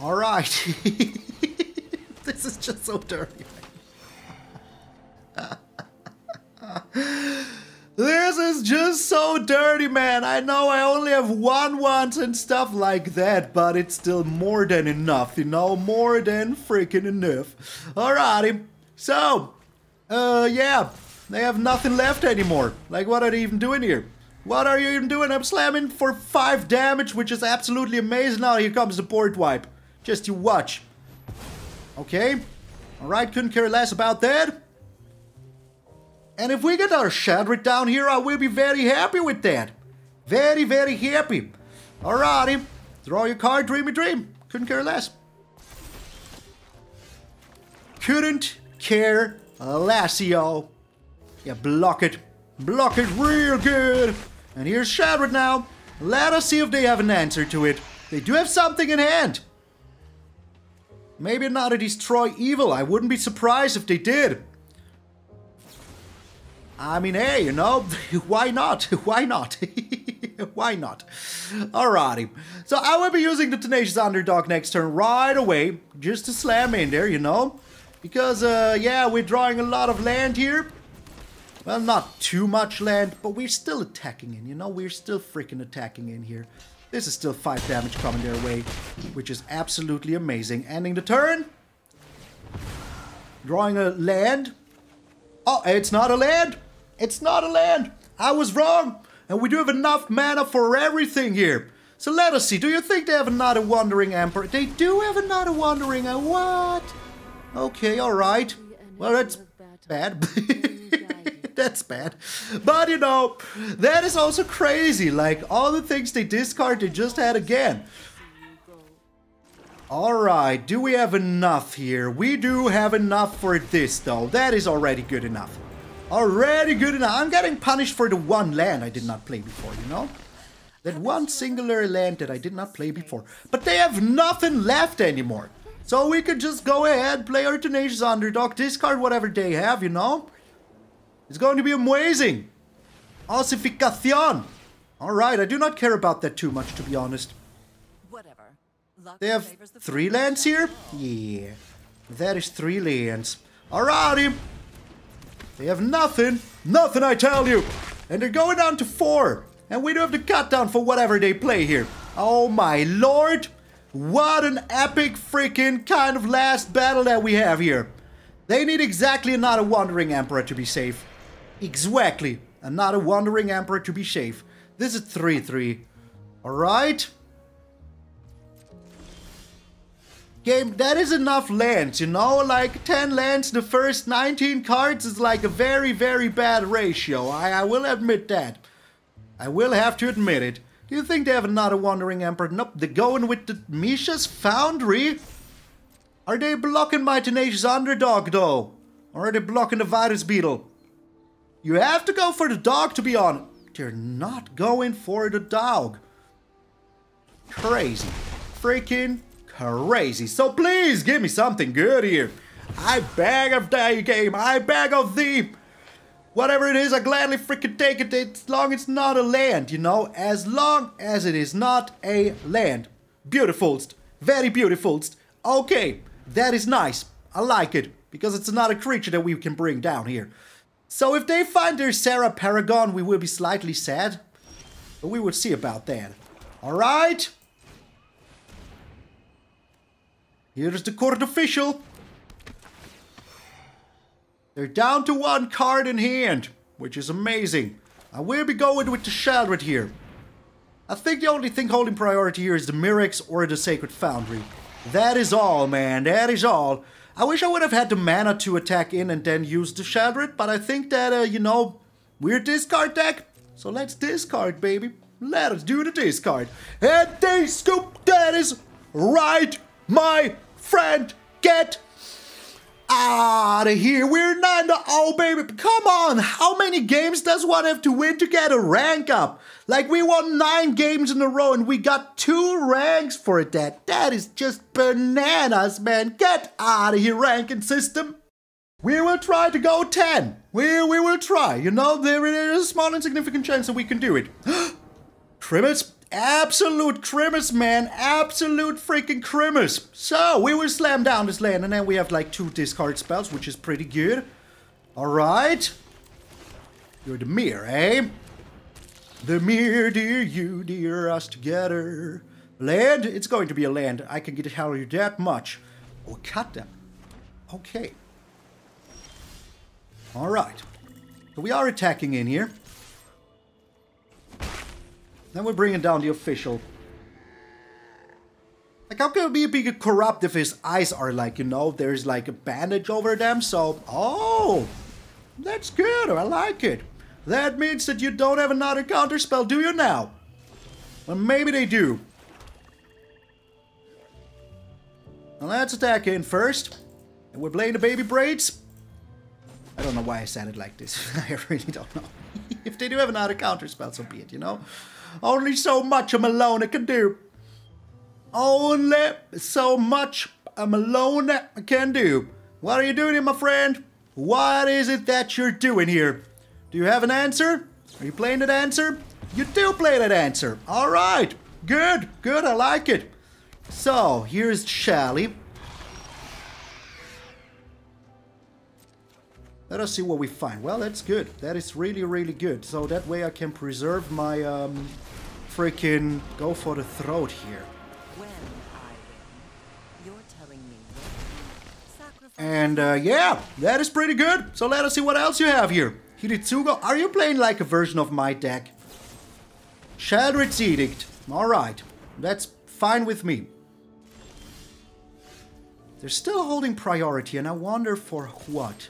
Alright. this is just so dirty. this is just so dirty, man. I know I only have one once and stuff like that, but it's still more than enough, you know? More than freaking enough. Alrighty. So, uh, yeah. They have nothing left anymore. Like, what are they even doing here? What are you even doing? I'm slamming for 5 damage, which is absolutely amazing. Now here comes the board wipe. Just you watch. Okay. Alright, couldn't care less about that. And if we get our Sheoldred down here, I will be very happy with that. Very, very happy. Alrighty. Draw your card, dreamy dream. Couldn't care less. Couldn't care less, yo. Yeah, block it. Block it real good. And here's Sheoldred now. Let us see if they have an answer to it. They do have something in hand. Maybe not to destroy evil. I wouldn't be surprised if they did. I mean, hey, you know, why not? Why not? why not? Alrighty. So I will be using the Tenacious Underdog next turn right away, just to slam in there, you know? Because, uh, yeah, we're drawing a lot of land here. Well, not too much land, but we're still attacking in, you know? We're still freaking attacking in here. This is still 5 damage coming their way, which is absolutely amazing. Ending the turn. Drawing a land. Oh, it's not a land. It's not a land. I was wrong. And we do have enough mana for everything here. So let us see. Do you think they have another Wandering Emperor? They do have another Wandering... Uh, what? Okay, alright. Well, that's bad. that's bad. But you know, that is also crazy. Like all the things they discard, they just had again. Alright, do we have enough here? We do have enough for this though. That is already good enough. Already good enough. I'm getting punished for the one land I did not play before, you know? That one singular land that I did not play before. But they have nothing left anymore. So we could just go ahead, play our Tenacious Underdog, discard whatever they have, you know? It's going to be amazing. Ossificación. Alright, I do not care about that too much, to be honest. Whatever. Luck They have three lands here? Yeah. That is three lands. Alrighty. They have nothing. Nothing, I tell you. And they're going down to four. And we do have the cut down for whatever they play here. Oh my lord. What an epic freaking kind of last battle that we have here. They need exactly another Wandering Emperor to be safe. Exactly. Another Wandering Emperor to be safe. This is 3-3. Alright. Game, that is enough lands, you know? Like 10 lands, the first 19 cards is like a very, very bad ratio. I, I will admit that. I will have to admit it. Do you think they have another Wandering Emperor? Nope, they're going with the Mishra's Foundry. Are they blocking my Tenacious Underdog, though? Or are they blocking the Virus Beetle? You have to go for the dog, to be honest. They're not going for the dog. Crazy. Freaking crazy. So please give me something good here. I beg of thy game. I beg of thee. Whatever it is, I gladly freaking take it as long as it's not a land, you know? As long as it is not a land. Beautifulst. Very beautifulst. Okay, that is nice. I like it. Because it's another creature that we can bring down here. So if they find their Serra Paragon, we will be slightly sad. But we will see about that. Alright? Here's the court official. They're down to one card in hand, which is amazing. I will be going with the Sheoldred here. I think the only thing holding priority here is the Mirrex or the Sacred Foundry. That is all, man. That is all. I wish I would have had the mana to attack in and then use the Sheoldred, but I think that, uh, you know, we're discard deck. So let's discard, baby. Let us do the discard. And they scoop. That is right, my friend. Get out of here. We're 9 to 0, baby. Come on. How many games does one have to win to get a rank up? Like, we won nine games in a row and we got two ranks for it. Dad. that is just bananas, man. Get out of here, ranking system. We will try to go 10. We, we will try. You know, there is a small insignificant chance that we can do it. Trimmets, Absolute Crimus, man. Absolute freaking Crimus. So, we will slam down this land, and then we have like two discard spells, which is pretty good. Alright. You're the mirror, eh? The mirror, dear you, dear us together. Land? It's going to be a land. I can get a hell you that much. Oh, cut them. Okay. Alright. So we are attacking in here. Then we're bringing down the official. Like, how can he be corrupt if his eyes are like, you know, there's like a bandage over them? So, oh, that's good. I like it. That means that you don't have another counter spell, do you now? Well, maybe they do. Let's attack in first. And we're playing the baby braids. I don't know why I said it like this. I really don't know. if they do have another counter spell, so be it, you know? Only so much a Malone can do. Only so much a Malone can do. What are you doing here, my friend? What is it that you're doing here? Do you have an answer? Are you playing that answer? You do play that answer. All right. Good. Good. I like it. So, here's Shelly. Let us see what we find. Well, that's good. That is really, really good. So that way I can preserve my um, freaking go for the throat here. When I win, you're telling me And uh, yeah, that is pretty good. So let us see what else you have here. Hiritsugo, are you playing like a version of my deck? Sheoldred's Edict. Alright, that's fine with me. They're still holding priority, and I wonder for what.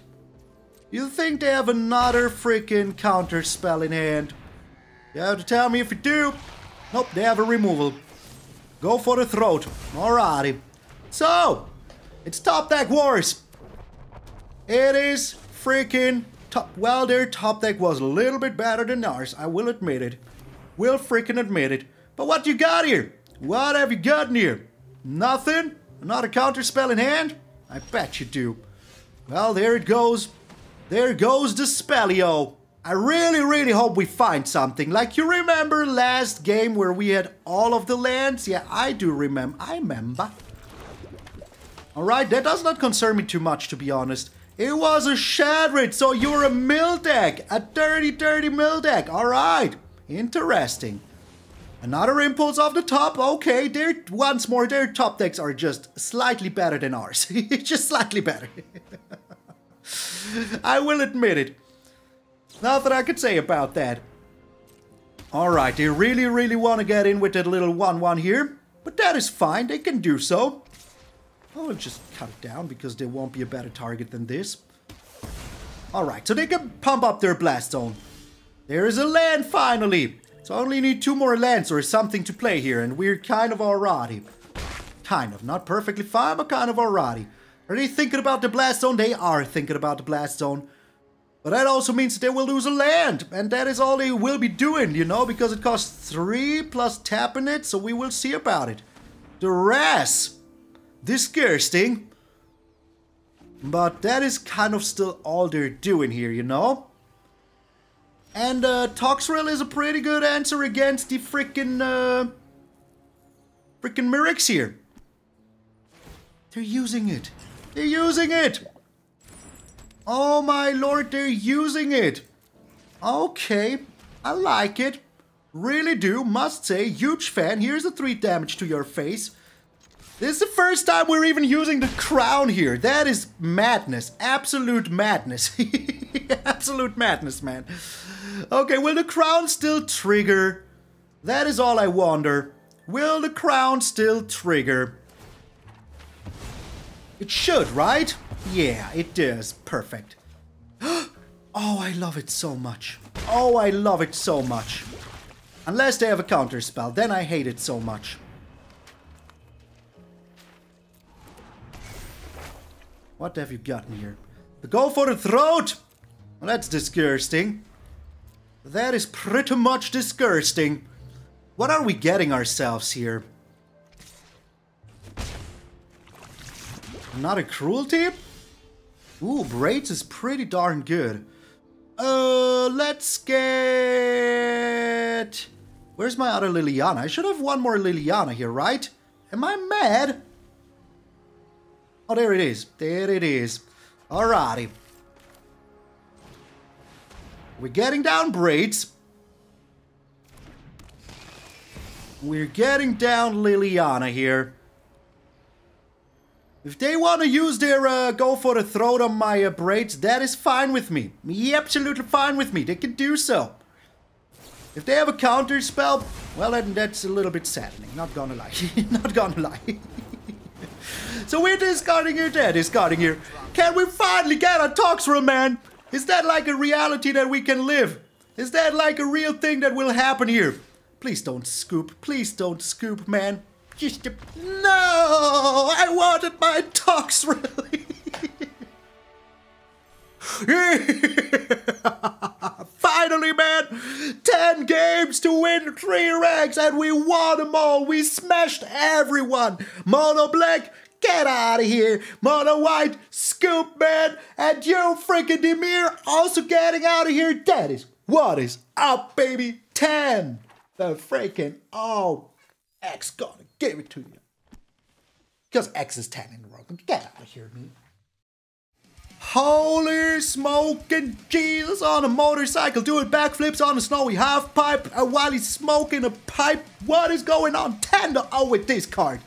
You think they have another freaking counter spell in hand? You have to tell me if you do. Nope, they have a removal. Go for the throat. Alrighty. So, it's Top Deck Wars. It is freaking top. Well, their top deck was a little bit better than ours. I will admit it. Will freaking admit it. But what you got here? What have you gotten here? Nothing? Another counter spell in hand? I bet you do. Well, there it goes. There goes the Spellio. I really, really hope we find something. Like you remember last game where we had all of the lands? Yeah, I do remember. I remember. Alright, that does not concern me too much, to be honest. It was a Shadrid, so you're a mill deck. A dirty, dirty mill deck. Alright. Interesting. Another impulse off the top. Okay, their once more, their top decks are just slightly better than ours. just slightly better. I will admit it. Nothing I could say about that. Alright, they really, really want to get in with that little 1-1 here. But that is fine, they can do so. I'll just cut it down because there won't be a better target than this. Alright, so they can pump up their blast zone. There is a land finally! So I only need two more lands or something to play here, and we're kind of alrighty. Kind of, not perfectly fine, but kind of alrighty. Are they thinking about the blast zone? They are thinking about the blast zone. But that also means that they will lose a land, and that is all they will be doing, you know, because it costs 3 plus tapping it, so we will see about it. The rest, disgusting. But that is kind of still all they're doing here, you know? And uh, Toxrill is a pretty good answer against the freaking, uh, freaking Mirrex here. They're using it. They're using it. Oh my lord, they're using it. Okay, I like it. Really do, must say, huge fan. Here's a 3 damage to your face. This is the first time we're even using the crown here. That is madness. Absolute madness. Absolute madness, man. Okay, will the crown still trigger? That is all I wonder. Will the crown still trigger? It should, right? Yeah, it does. Perfect. oh, I love it so much. Oh, I love it so much. Unless they have a counter spell, then I hate it so much. What have you gotten here? The go for the throat! Well, that's disgusting. That is pretty much disgusting. What are we getting ourselves here? Not a cruelty? Ooh, braids is pretty darn good. Uh, let's get... Where's my other Liliana? I should have one more Liliana here, right? Am I mad? Oh, there it is. There it is. Alrighty. We're getting down braids. We're getting down Liliana here. If they want to use their uh, go for the throat on my uh, braids, that is fine with me. Absolutely fine with me. They can do so. If they have a counter spell, well, then that's a little bit saddening. Not gonna lie. Not gonna lie. so we're discarding here, they're discarding here. Can we finally get a Toxrill, man? Is that like a reality that we can live? Is that like a real thing that will happen here? Please don't scoop. Please don't scoop, man. No! I wanted my Toxrill. Finally, man! 10 games to win 3 ranks, and we won them all! We smashed everyone! Mono Black, get out of here! Mono White, Scoop Man, and you freaking Dimir also getting out of here! That is what is up, baby! 10! The freaking, oh, X gonna give it to you. Because X is 10 in a row. Get out of here, me. Holy smoking Jesus on a motorcycle doing backflips on a snowy half pipe while he's smoking a pipe. What is going on? Tender. Oh, with this card.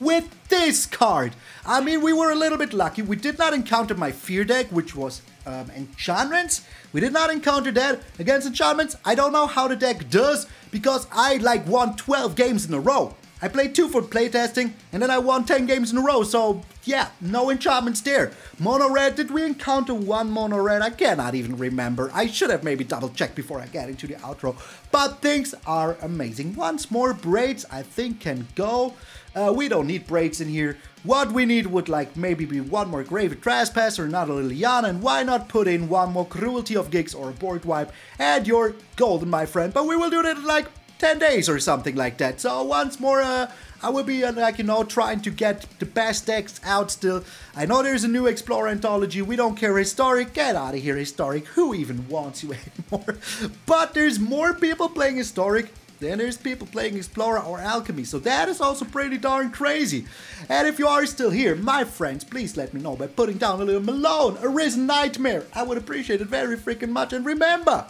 With this card. I mean, we were a little bit lucky. We did not encounter my fear deck, which was um, enchantments. We did not encounter that against enchantments. I don't know how the deck does because I like won 12 games in a row. I played two for playtesting, and then I won 10 games in a row, so yeah, no enchantments there. Mono red, did we encounter one mono red? I cannot even remember. I should have maybe double checked before I get into the outro. But things are amazing. Once more braids, I think can go. Uh, we don't need braids in here. What we need would like maybe be one more Grave Trespasser, another Liliana, and why not put in one more Cruelty of Gix or a board wipe and you're golden, my friend. But we will do that like 10 days or something like that. So once more, uh, I will be uh, like, you know, trying to get the best decks out still. I know there's a new Explorer Anthology. We don't care Historic. Get out of here, Historic. Who even wants you anymore? but there's more people playing Historic then there's people playing Explorer or Alchemy, so that is also pretty darn crazy. And if you are still here, my friends, please let me know by putting down a little Malone, Arisen Nightmare. I would appreciate it very freaking much. And remember,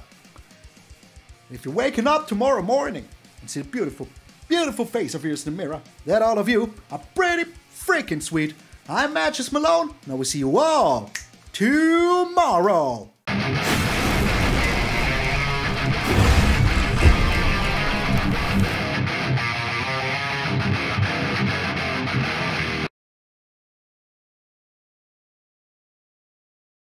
if you're waking up tomorrow morning and see the beautiful, beautiful face of yours in the mirror, that all of you are pretty freaking sweet. I'm Matches Malone, and I will see you all tomorrow.